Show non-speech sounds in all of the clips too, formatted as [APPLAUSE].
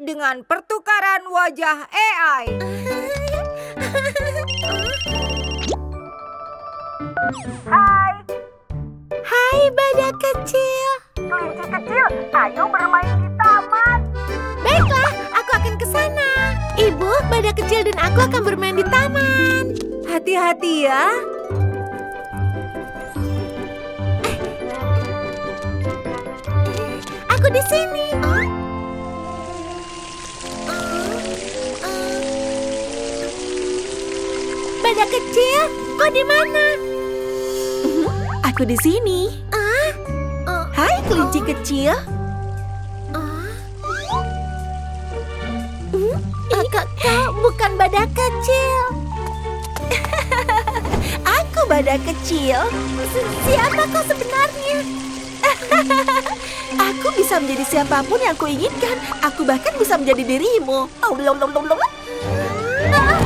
dengan pertukaran wajah AI. Hai, Hai badak kecil. kelinci kecil, ayo bermain di taman. Baiklah, aku akan ke sana. Ibu, badak kecil dan aku akan bermain di taman. Hati-hati ya. Aku di sini. Badak kecil, kau di mana? Aku di sini. Ah, Hai kelinci kecil. ah, kau, kau bukan badak kecil. [LAUGHS] Aku badak kecil. Si- Siapa kau sebenarnya? [LAUGHS] Aku bisa menjadi siapa pun yang aku inginkan. Aku bahkan bisa menjadi dirimu. Oh, belum, belum, belum, belum. Ah,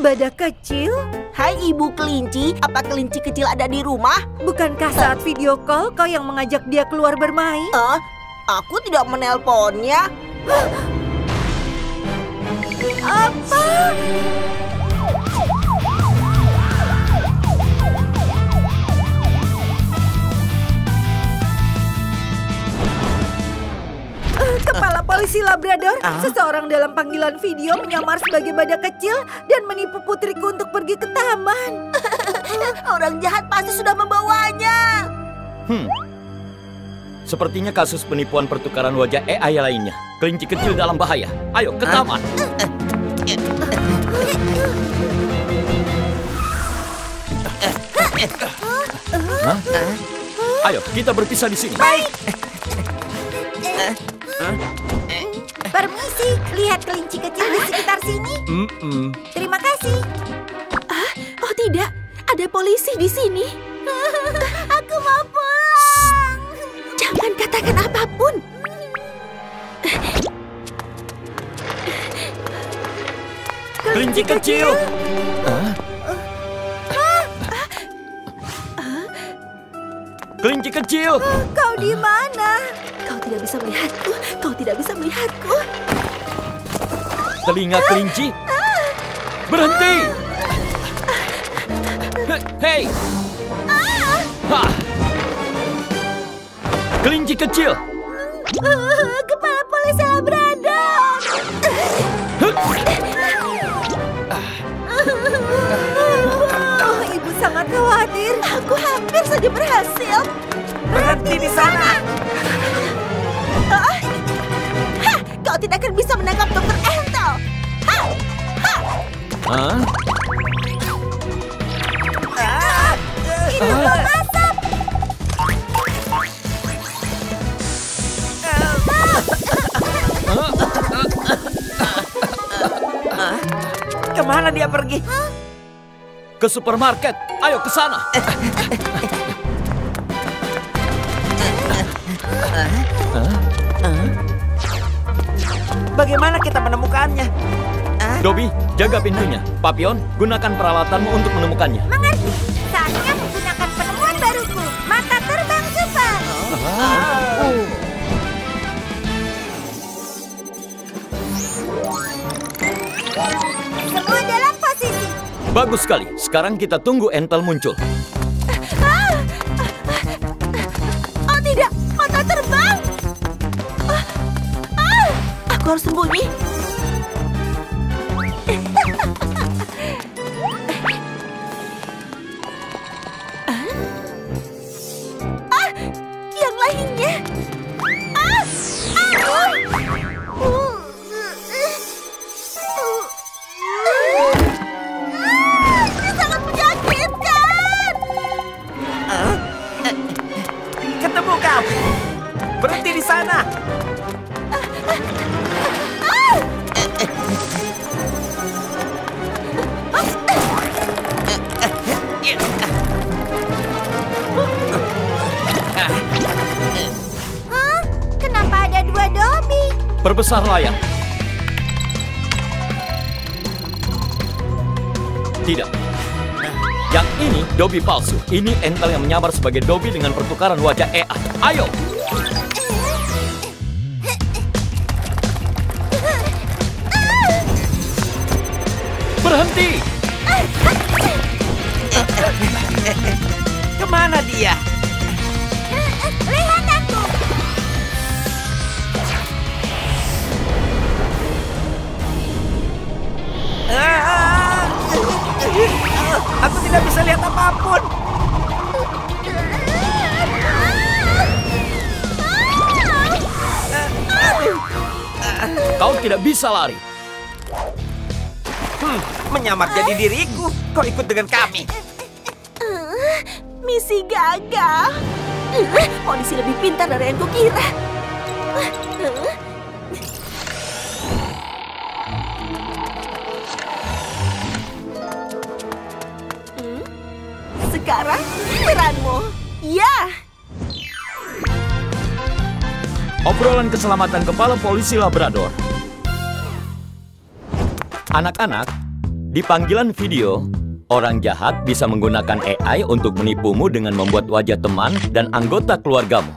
badak kecil? Hai ibu kelinci, apa kelinci kecil ada di rumah? Bukankah saat video call kau yang mengajak dia keluar bermain? Eh, aku tidak menelponnya. [GASPS] Apa? Polisi Labrador, Ah? seseorang dalam panggilan video menyamar sebagai badak kecil dan menipu putriku untuk pergi ke taman. [LAUGHS] Orang jahat pasti sudah membawanya. Hmm. Sepertinya kasus penipuan pertukaran wajah AI lainnya. Kelinci kecil dalam bahaya. Ayo ke taman. Hah? Ayo, kita berpisah di sini. Permisi, lihat kelinci kecil di sekitar sini. Mm-mm. Terima kasih. Oh tidak, ada polisi di sini. [LAUGHS] Aku mau pulang. Jangan katakan apa pun. Kelinci kecil. Hah? Kelinci kecil. Kau di mana? Kau tidak bisa melihatku. Tidak bisa melihatku. Telinga kelinci. Berhenti. Hei. Hah. Kelinci kecil. Uh, kepala polisi Labrador. Oh, ibu sangat khawatir. Aku hampir saja berhasil. Akan bisa menangkap Dr. Entel. Hah! Hah? Itu asap. Ke mana dia pergi? Ke supermarket. Ayo ke sana. Bagaimana kita menemukannya? Dobby, jaga pintunya. Papion, gunakan peralatanmu untuk menemukannya. Mengerti? Saatnya menggunakan penemuan baruku. Mata terbang super. Semua dalam posisi. Bagus sekali. Sekarang kita tunggu Entel muncul. Aku harus sembunyi. Perbesar layar. Tidak. Yang ini Dobby palsu. Ini Entel yang menyamar sebagai Dobby dengan pertukaran wajah AI. Ayo! Berhenti! Ke mana dia? Aku tidak bisa lihat apa pun. Kau tidak bisa lari. Hmm, menyamar jadi diriku. Kau ikut dengan kami. Misi gagal. Uh, polisi lebih pintar dari yang kukira. Uh, Sekarang peranmu. Ya, Obrolan keselamatan kepala polisi Labrador. Anak-anak, di panggilan video, orang jahat bisa menggunakan AI untuk menipumu dengan membuat wajah teman dan anggota keluargamu.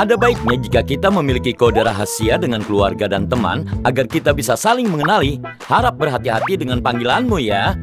Ada baiknya jika kita memiliki kode rahasia dengan keluarga dan teman agar kita bisa saling mengenali. Harap berhati-hati dengan panggilanmu ya.